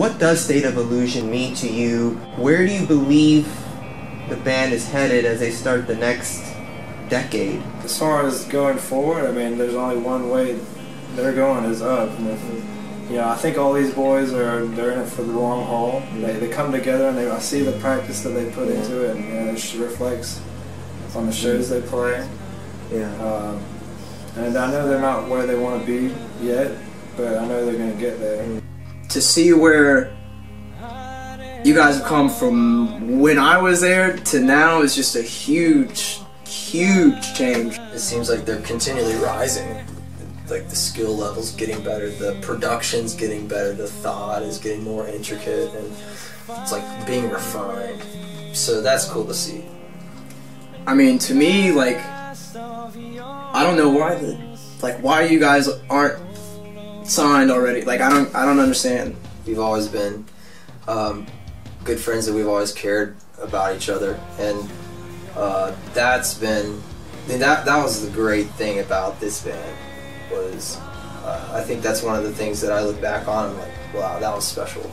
what does State of Illusion mean to you? Where do you believe the band is headed as they start the next decade? As far as going forward, I mean, there's only one way they're going is up. And you know, I think all these boys are they're in it for the long haul. They, they come together and they I see the practice that they put into it, and you know, it reflects on the shows they play. Yeah. Um, and I know they're not where they want to be yet, but I know they're going to get there. To see where you guys have come from when I was there to now is just a huge, huge change. It seems like they're continually rising. Like the skill level's getting better, the production's getting better, the thought is getting more intricate, and it's like being refined. So that's cool to see. I mean, to me, like, I don't know why the, like, why you guys aren't signed already. Like, I don't, I don't understand. We've always been um, good friends that we've always cared about each other, and uh, that's been I mean, that that was the great thing about this band was uh, I think that's one of the things that I look back on and like wow that was special.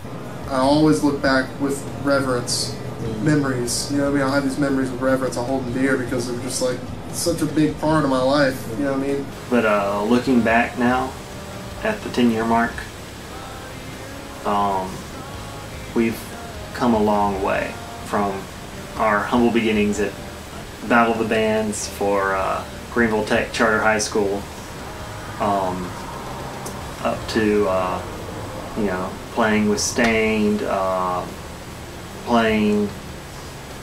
I always look back with reverence, memories. You know, what I mean, I have these memories with reverence. I hold them dear because they're just like such a big part of my life. You know what I mean? But uh, looking back now at the 10 year mark, um, we've come a long way from our humble beginnings at Battle of the Bands for uh, Greenville Tech Charter High School um, up to, uh, you know, playing with Staind, uh, playing,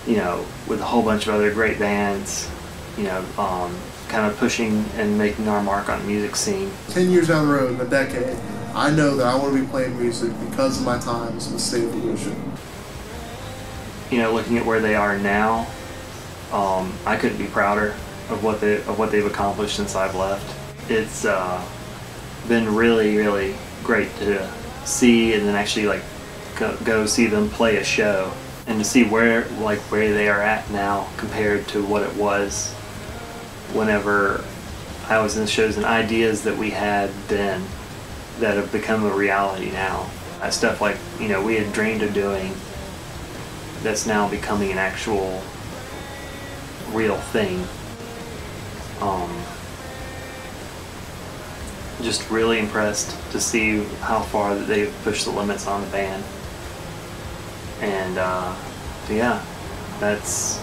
you know, with a whole bunch of other great bands, you know, um, kind of pushing and making our mark on the music scene. Ten years down the road, in a decade, I know that I want to be playing music because of my times with State of Illusion. You know, looking at where they are now, um, I couldn't be prouder of what they of what they've accomplished since I've left. It's uh, been really, really great to see and then actually like go, go see them play a show and to see where like where they are at now compared to what it was whenever I was in the shows and ideas that we had then that have become a reality now. Stuff like you know we had dreamed of doing that's now becoming an actual real thing. Um, just really impressed to see how far that they've pushed the limits on the band. And uh, yeah, that's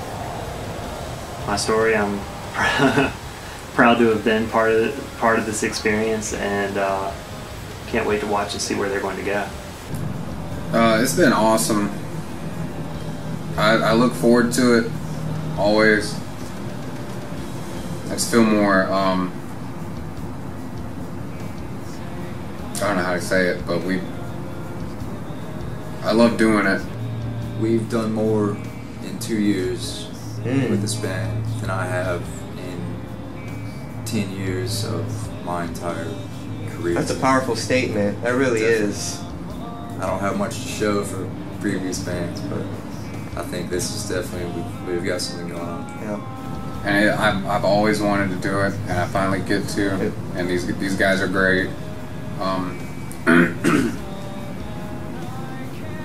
my story. I'm proud to have been part of part of this experience, and uh, can't wait to watch and see where they're going to go. Uh, it's been awesome. I, I look forward to it always. I just feel more. Um, I don't know how to say it, but we. I love doing it. We've done more in two years with this band than I have in ten years of my entire career. That's a powerful statement. That really is. I don't have much to show for previous bands, but I think this is definitely we've, we've got something going on. Yeah. and it, I've, I've always wanted to do it, and I finally get to. And these these guys are great. Um,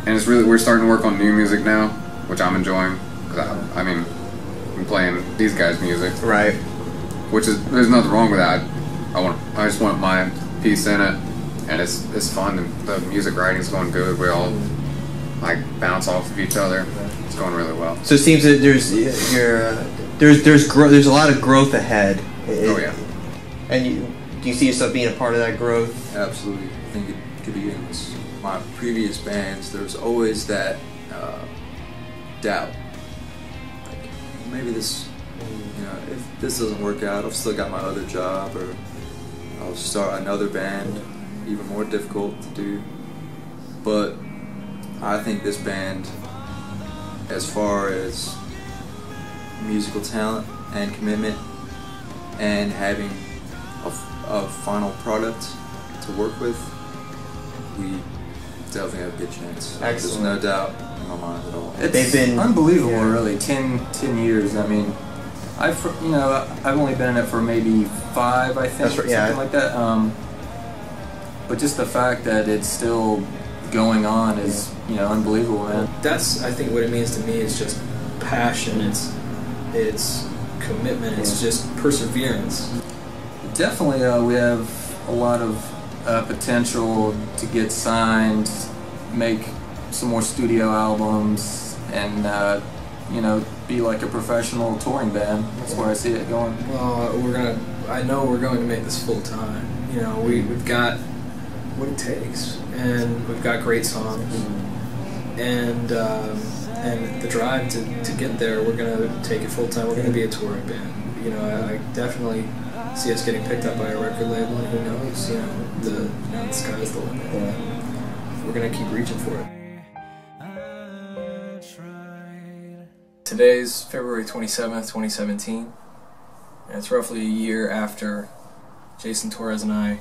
and it's really we're starting to work on new music now, which I'm enjoying. Cause I, I mean, I'm playing these guys' music, Right. which is there's nothing wrong with that. I want I just want my piece in it, and it's it's fun. And the music writing's going good. We all like bounce off of each other. It's going really well. So it seems that there's you're, uh, there's there's gro- there's a lot of growth ahead. Oh yeah. And you do you see yourself being a part of that growth? Absolutely. I think it could be in my previous bands, there's always that uh, doubt. Maybe this, you know, if this doesn't work out, I've still got my other job, or I'll start another band, even more difficult to do. But I think this band, as far as musical talent and commitment, and having a final product to work with, we definitely have a good chance. There's no doubt in my mind at all. They've been unbelievable, yeah. really. 10, 10 years. I mean, I've you know I've only been in it for maybe five, I think, That's right, yeah. something like that. Um, but just the fact that it's still going on is you know unbelievable, man. That's I think what it means to me is just passion. It's it's commitment. It's just perseverance. Definitely, uh, we have a lot of uh, potential to get signed, make some more studio albums, and uh, you know, be like a professional touring band. That's where I see it going. Well, we're gonna. I know we're going to make this full time. You know, we we've got what it takes, and we've got great songs, and um, and the drive to, to get there. We're gonna take it full time. We're gonna be a touring band. You know, I, I definitely see us getting picked up by a record label, and who knows? You know, the you know, the sky's the limit. We're gonna keep reaching for it. Today's February 27th, 2017. And it's roughly a year after Jason Torres and I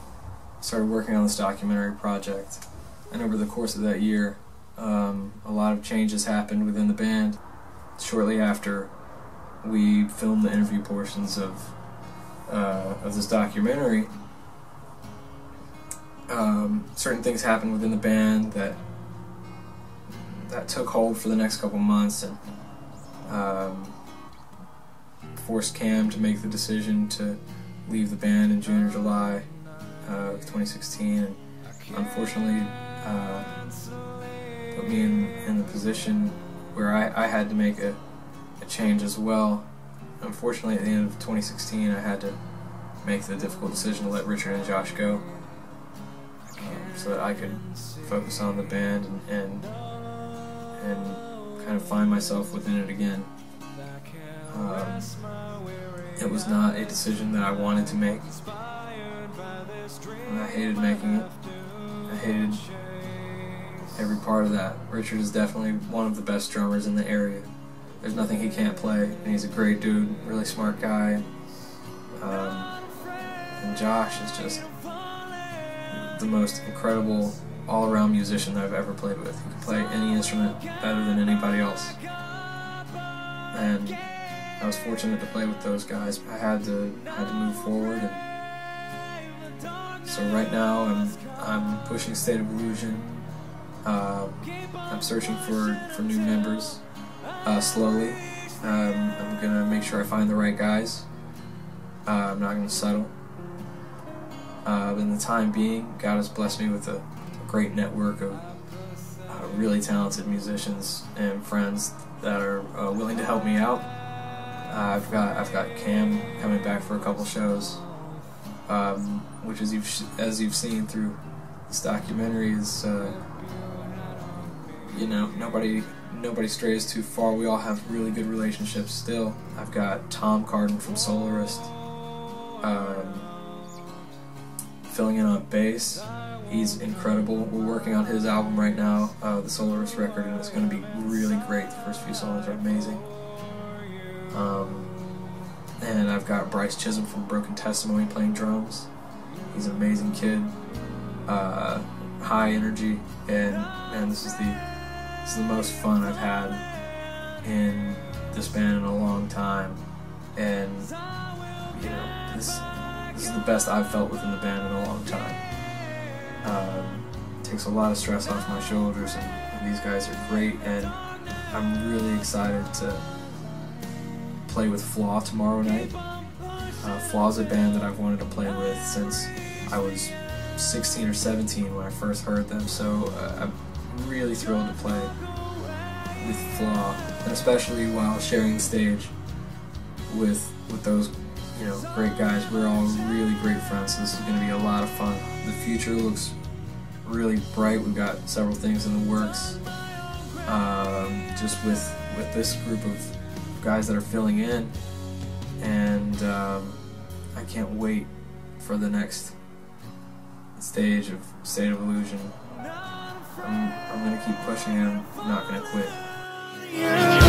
started working on this documentary project. And over the course of that year, um, a lot of changes happened within the band. Shortly after we filmed the interview portions of, uh, of this documentary, um, certain things happened within the band that that took hold for the next couple months and um, forced Cam to make the decision to leave the band in June or July uh, of 2016, and unfortunately uh, put me in, in the position where I, I had to make a, a change as well. Unfortunately, at the end of 2016, I had to make the difficult decision to let Richard and Josh go, um, so that I could focus on the band and and, and kind of find myself within it again. Um, it was not a decision that I wanted to make. And I hated making it. I hated every part of that. Richard is definitely one of the best drummers in the area. There's nothing he can't play, and he's a great dude, really smart guy. Um, and Josh is just the most incredible all-around musician that I've ever played with. He can play any instrument better than anybody else. And I was fortunate to play with those guys. I had to had to move forward. And so right now I'm I'm pushing State of Illusion. Uh, I'm searching for for new members uh, slowly. Um, I'm gonna make sure I find the right guys. Uh, I'm not gonna settle. Uh, in the time being, God has blessed me with a, a great network of uh, really talented musicians and friends that are uh, willing to help me out. Uh, I've got I've got Cam coming back for a couple shows, um, which as you've as you've seen through this documentary is uh, you know nobody nobody strays too far. We all have really good relationships still. I've got Tom Carden from Solarist. Um, filling in on bass. He's incredible. We're working on his album right now, uh, the Solarist record, and it's going to be really great. The first few songs are amazing. Um, and I've got Bryce Chisholm from Broken Testimony playing drums. He's an amazing kid, uh, high energy, and man, this is the this is the most fun I've had in this band in a long time. And you know, this this is the best I've felt within the band in a long time. Um, takes a lot of stress off my shoulders, and, and these guys are great. And I'm really excited to play with Flaw tomorrow night. Uh, Flaw's a band that I've wanted to play with since I was 16 or 17 when I first heard them, so uh, I'm really thrilled to play with Flaw, and especially while sharing stage with with those you know great guys. We're all really great friends, so this is going to be a lot of fun. The future looks really bright. We've got several things in the works. Um, just with with this group of guys that are filling in, and um, I can't wait for the next stage of State of Illusion. I'm, I'm gonna keep pushing and I'm not gonna quit.